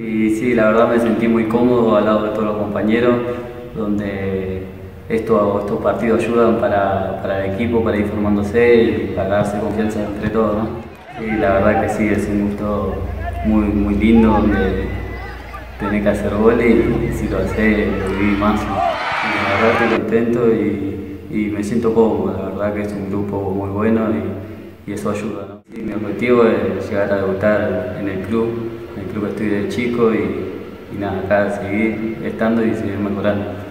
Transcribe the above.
Y sí, la verdad me sentí muy cómodo al lado de todos los compañeros, donde esto, estos partidos ayudan para, para, el equipo, para ir formándose y para darse confianza entre todos. Y la verdad que sí, es un gusto muy, muy lindo donde tenés que hacer goles y si lo haces lo viví más. Y la verdad estoy contento y, y, me siento cómodo, la verdad que es un grupo muy bueno y, y eso ayuda. mi objetivo es llegar a debutar en el club, estoy de chico y, y nada, acá seguir estando y seguir mejorando.